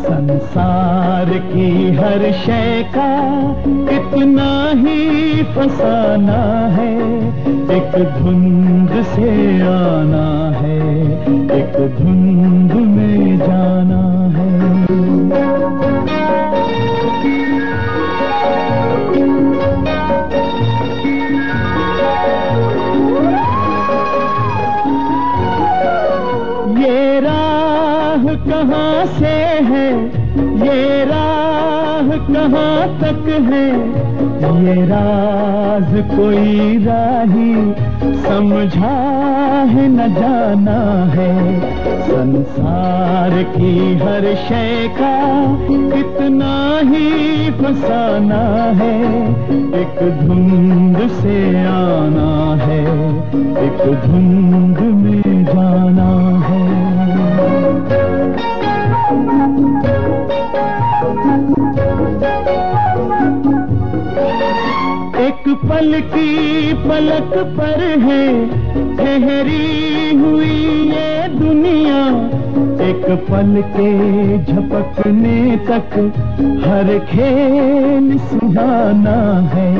संसार की हर शय का इतना ही फसाना है एक धुंध से आना। राह कहाँ से है? ये राह कहाँ तक है? ये राज कोई राही समझा है, न जाना है। संसार की हर शय का कितना ही फसाना है। एक धुंध से आना है, एक धुंध पल की पलक पर है, ठहरी हुई ये दुनिया। एक पल के झपकने तक हर खेल सुहाना है।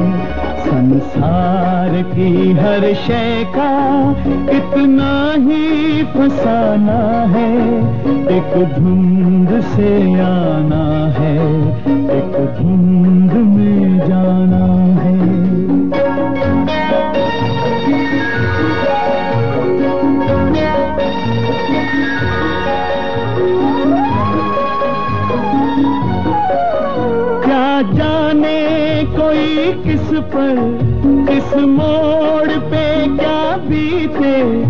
संसार की हर शय का इतना ही फसाना है। एक धुंध से आना है, एक धुंध किस पर, किस मोड़ पे क्या बीते?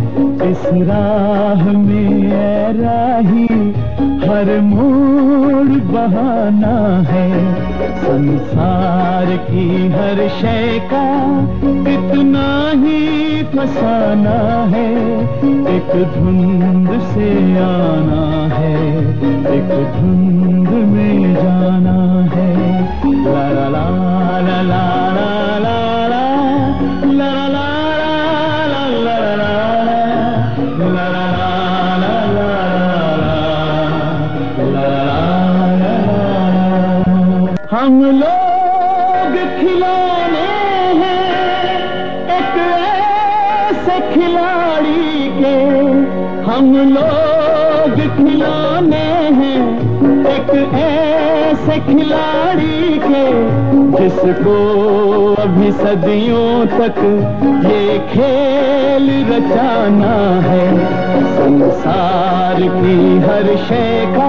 इस राह में राही? हर मोड़ बहाना है। संसार की हर शय का इतना ही फसाना है। एक धुंध से आना है, एक धुंध हम लोग खिलौने हैं एक ऐसे खिलाड़ी के। हम लोग खिलौने हैं एक ऐसे खिलाड़ी के, जिसको अभी सदियों तक ये खेल रचाना है। संसार की हर ही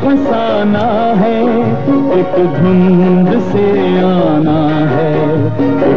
फसाना है एक धुंध से आना है।